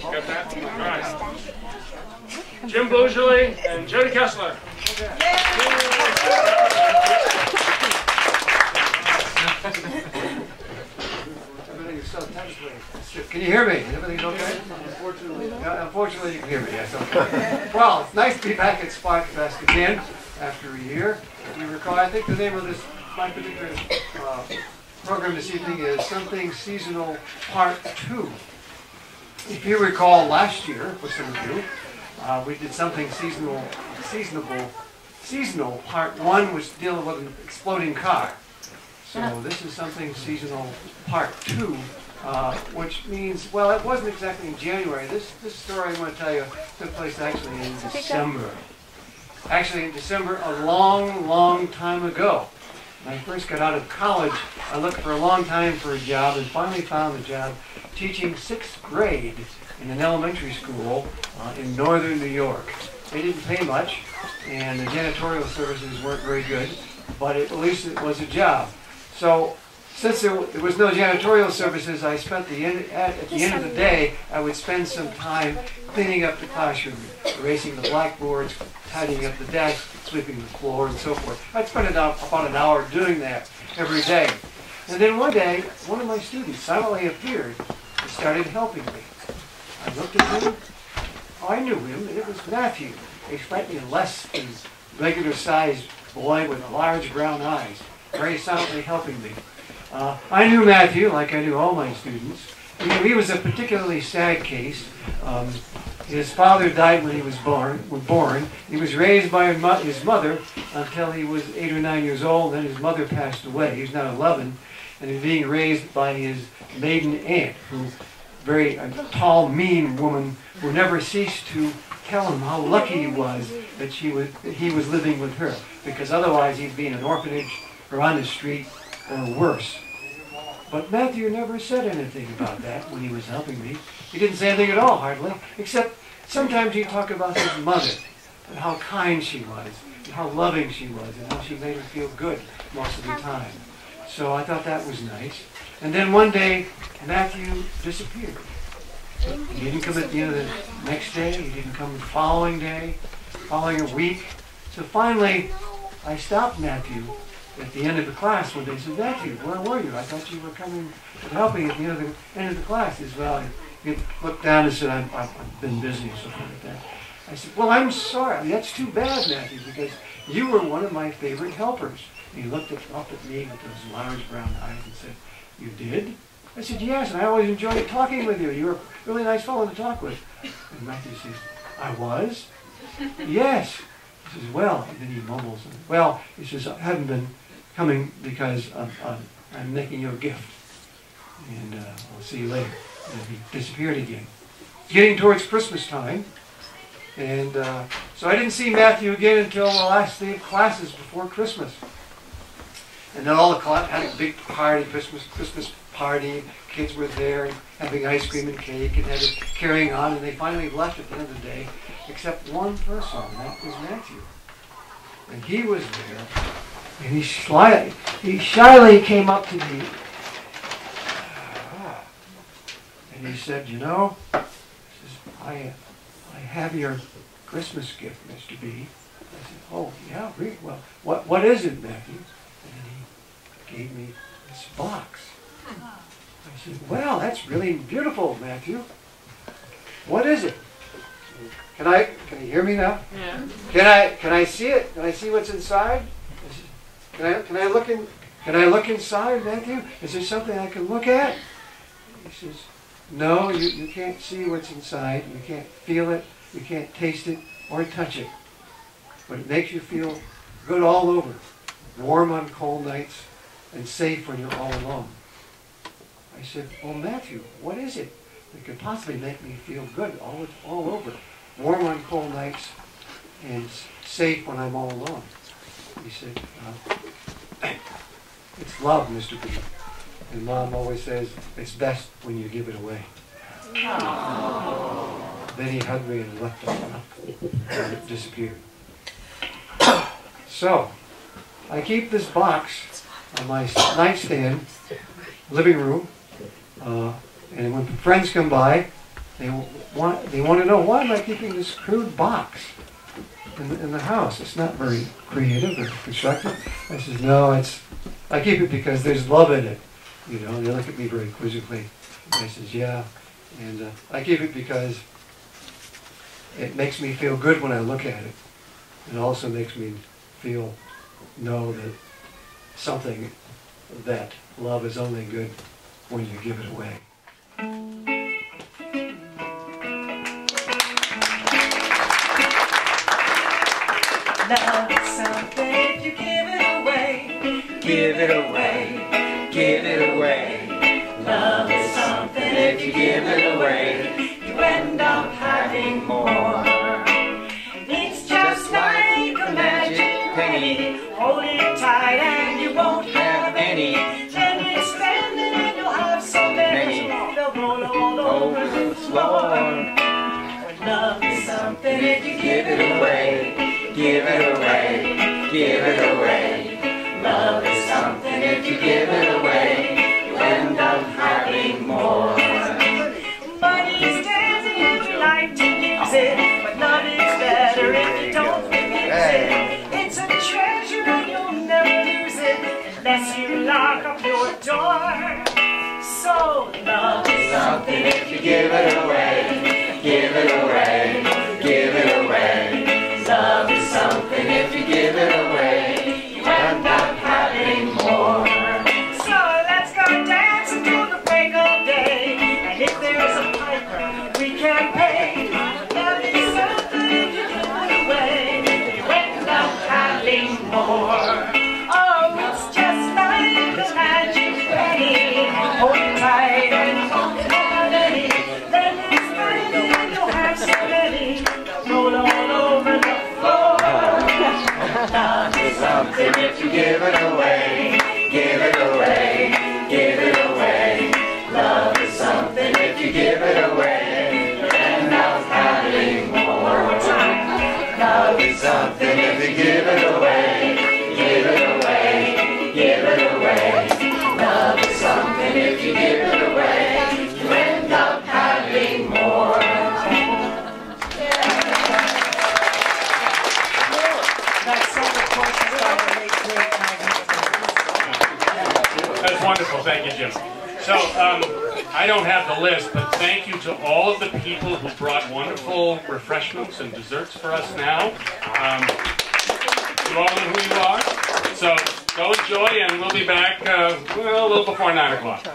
Got that? All right. Jim Bosjolie and Jody Kessler. Can you hear me? Everything's okay? Unfortunately, yeah, unfortunately, you can hear me. Yes, okay. Well, it's nice to be back at Spark Fest again after a year. You recall, I think the name of this my particular uh, program this evening is Something Seasonal Part Two. If you recall, last year, for some of you, uh, we did something seasonal, seasonable, seasonal. Part one was dealing with an exploding car. So this is something seasonal part two, uh, which means, well, it wasn't exactly in January. This, this story I'm going to tell you took place actually in December. Actually, in December, a long, long time ago. When I first got out of college, I looked for a long time for a job and finally found a job teaching sixth grade in an elementary school uh, in northern New York. They didn't pay much, and the janitorial services weren't very good, but at least it was a job. So since there, there was no janitorial services, I spent the end, at, at the end of the day, I would spend some time cleaning up the classroom, erasing the blackboards, tidying up the desk, sweeping the floor, and so forth. I'd spend about, an hour doing that every day. And then one day, one of my students suddenly appeared and started helping me. I looked at him. I knew him, and it was Matthew, a slightly less than regular sized boy with large brown eyes very silently helping me. Uh, I knew Matthew, like I knew all my students. He, he was a particularly sad case. Um, his father died when he was born. Born. He was raised by his mother until he was eight or nine years old. Then his mother passed away. He was now 11, and he was being raised by his maiden aunt, who very a tall, mean woman who never ceased to tell him how lucky he was that she was that he was living with her, because otherwise he'd be in an orphanage or on the street or worse. But Matthew never said anything about that when he was helping me. He didn't say anything at all, hardly, except sometimes he'd talk about his mother and how kind she was, and how loving she was, and how she made him feel good most of the time. So I thought that was nice. And then one day, Matthew disappeared. He didn't come at the end of the next day. He didn't come the following day, following a week. So finally, I stopped Matthew at the end of the class one day. said, Matthew, where were you? I thought you were coming helping at the end of the, end of the class. He said, well, he looked down and said, I've, I've been busy or something like that. I said, well, I'm sorry. That's too bad, Matthew, because you were one of my favorite helpers. And he looked up at me with those large brown eyes and said, you did? I said, yes, and I always enjoyed talking with you. You were a really nice fellow to talk with. And Matthew says, I was? yes. He says, well, and then he mumbles, well, he says, I haven't been coming because of, I'm making you a gift. And uh, I'll see you later. And he disappeared again. Getting towards Christmas time. And uh, so I didn't see Matthew again until the last day of classes before Christmas. And then all the class had a big party, Christmas Christmas party. Kids were there having ice cream and cake and had it carrying on. And they finally left at the end of the day, except one person, that was Matthew. And he was there and he slyly, he shyly came up to me. And he said, you know, I, I have your Christmas gift, Mr. B. I said, oh, yeah, really? Well, what, what is it, Matthew? And he gave me this box. I said, well, that's really beautiful, Matthew. What is it? Can I, can you hear me now? Yeah. Can I, can I see it? Can I see what's inside? Can I, can I look in? Can I look inside, Matthew? Is there something I can look at? He says, No, you, you can't see what's inside. You can't feel it. You can't taste it or touch it. But it makes you feel good all over, warm on cold nights, and safe when you're all alone. I said, Well, Matthew, what is it that could possibly make me feel good all, all over, warm on cold nights, and safe when I'm all alone? He said, uh, it's love, Mr. B. And Mom always says, it's best when you give it away. Aww. Then he hugged me and left us and it disappeared. So, I keep this box on my nightstand, living room, uh, and when friends come by, they want they want to know why am I keeping this crude box in the, in the house? It's not very creative or constructive. I says, no, it's I keep it because there's love in it. You know, and they look at me very quizzically. I says, yeah, and uh, I keep it because it makes me feel good when I look at it. It also makes me feel know that something that love is only good when you give it away. Love is something if you give it away, give it away, give it away. Love is something if you give it away, you end up having more. It's just like a magic penny, hold it tight and you won't have any. Then you spend it and you'll have so many, they'll roll all over the floor. Love is something if you give it away, give it away, give it away. Love is something if you give it away, you end up having more. Money's dancing if you like to use it, but love is better if you don't refuse it. It's a treasure and you'll never lose it unless you lock up your door. So love is something if you give it away, something if you give it That's wonderful. Thank you, Jim. So, um, I don't have the list, but thank you to all of the people who brought wonderful refreshments and desserts for us now. Um, you all know who you are. So, go enjoy, and we'll be back, uh, well, a little before 9 o'clock.